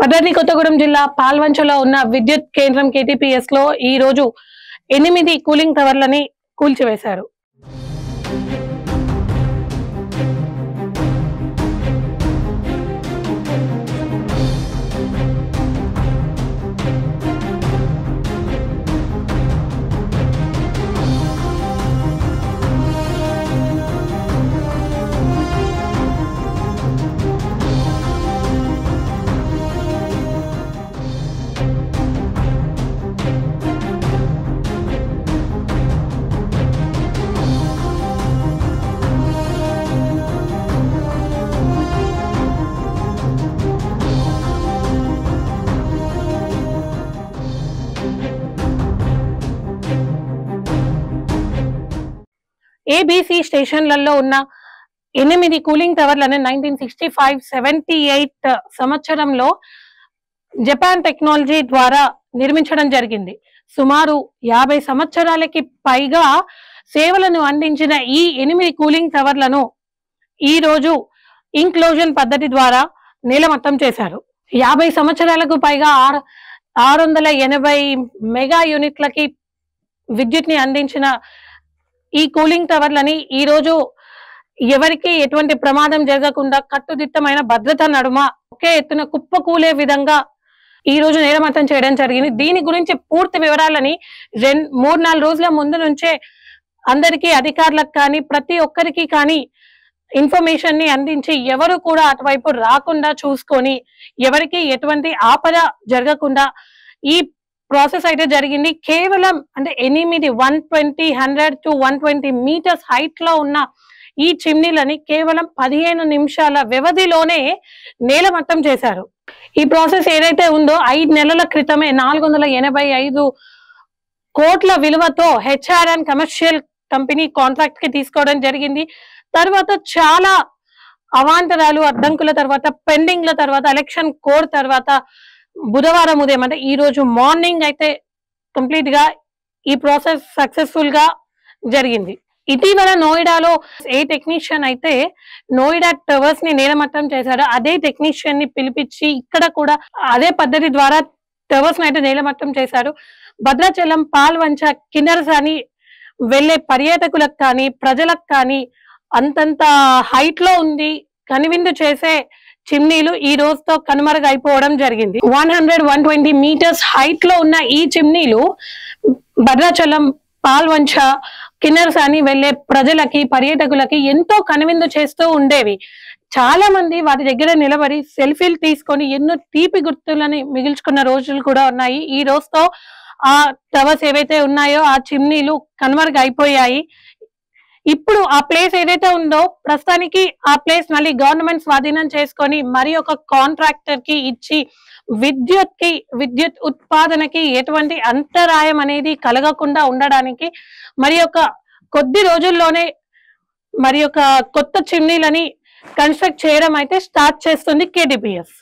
మదర్ని కొత్తగూడెం జిల్లా పాల్వంచలో ఉన్న విద్యుత్ కేంద్రం కేటీపీఎస్లో ఈ రోజు ఎనిమిది కూలింగ్ టవర్లని కూల్చివేశారు. ఏబిసి స్టేషన్లలో ఉన్న ఎనిమిది cooling టవర్లను nineteen sixty five seventy eight సంవత్సరంలో జపాన్ టెక్నాలజీ ద్వారా నిర్మించడం జరిగింది. సుమారు యాభై సంవత్సరాలకి పైగా సేవలను అందించిన ఈ ఎనిమిది కూలింగ్ టవర్లను ఈ రోజు ఇంక్లోజన్ పద్ధతి ద్వారా నీలమట్టం చేశారు. యాభై సంవత్సరాలకు పైగా ఆరు ఆరు వందల ఎనభై మెగా యూనిట్లకి విద్యుత్ని అందించిన ఈ కూలింగ్ టవర్లని ఈ రోజు ఎవరికి ఎటువంటి ప్రమాదం జరగకుండా కట్టుదిట్టమైన భద్రత నడుమ ఒకే ఎత్తున కుప్పకూలే విధంగా ఈ రోజు నేరమట్టం చేయడం జరిగింది. దీని గురించి పూర్తి వివరాలని రెండు మూడు నాలుగు రోజుల ముందు నుంచే అందరికీ అధికారులకు కానీ ప్రతి ఒక్కరికి కానీ ఇన్ఫర్మేషన్ని అందించి ఎవరు కూడా అటువైపు రాకుండా చూసుకొని ఎవరికి ఎటువంటి ఆపద జరగకుండా ఈ ప్రాసెస్ అయితే జరిగింది. కేవలం అంటే ఎనిమిది one twenty hundred to one twenty metres హైట్లో ఉన్న ఈ చిమ్నీలని కేవలం పదిహేను నిమిషాల వ్యవధిలోనే నేలమట్టం చేశారు. ఈ ప్రాసెస్ ఏదైతే ఉందో ఐదు నెలల క్రితమే నాలుగు వందల ఎనభై ఐదు కోట్ల విలువతో హెచ్ఆర్ అండ్ కమర్షియల్ కంపెనీ కాంట్రాక్ట్కి తీసుకోవడం జరిగింది. తర్వాత చాలా అవాంతరాలు అడ్డంకుల తర్వాత పెండింగ్ల తర్వాత ఎలక్షన్ కోడ్ తర్వాత బుధవారం ఉదయం అంటే ఈ రోజు మార్నింగ్ అయితే కంప్లీట్గా ఈ ప్రాసెస్ సక్సెస్ఫుల్గా జరిగింది. ఇటీవల నోయిడాలో ఏ టెక్నీషియన్ అయితే నోయిడా టవర్స్ని నేలమట్టం చేశారో అదే టెక్నీషియన్ని పిలిపించి ఇక్కడ కూడా అదే పద్ధతి ద్వారా టవర్స్ని అయితే నేలమట్టం చేశారు. భద్రాచలం పాల్వంచ కిన్నరస్ అని వెళ్ళే పర్యాటకులకు కానీ ప్రజలకు కానీ అంతంత హైట్లో ఉంది కనువిందు చేసే చిమ్నీలు ఈ రోజుతో కనుమరుగైపోవడం జరిగింది. One hundred one twenty metres హైట్లో ఉన్న ఈ చిమ్నీలు భద్రాచలం పాల్వంచ కిన్నర్స్ అని వెళ్ళే ప్రజలకి పర్యాటకులకి ఎంతో కనువిందు చేస్తూ ఉండేవి. చాలా మంది వాటి దగ్గర నిలబడి సెల్ఫీలు తీసుకొని ఎన్నో తీపి గుర్తులని మిగిల్చుకున్న రోజులు కూడా ఉన్నాయి. ఈ రోజుతో ఆ టవర్స్ ఏవైతే ఉన్నాయో ఆ చిమ్నీలు కనుమరుగైపోయాయి. అయిపోయాయి ఇప్పుడు ఆ ప్లేస్ ఏదైతే ఉందో ప్రస్తుతానికి ఆ ప్లేస్ మళ్ళీ గవర్నమెంట్ స్వాధీనం చేసుకొని మరి ఒక కాంట్రాక్టర్కి ఇచ్చి విద్యుత్కి విద్యుత్ ఉత్పాదనకి ఎటువంటి అంతరాయం అనేది కలగకుండా ఉండడానికి మరి ఒక కొద్ది రోజుల్లోనే మరి ఒక కొత్త చిమ్నీలని కన్స్ట్రక్ట్ చేయడం అయితే స్టార్ట్ చేస్తుంది కేడిపిఎస్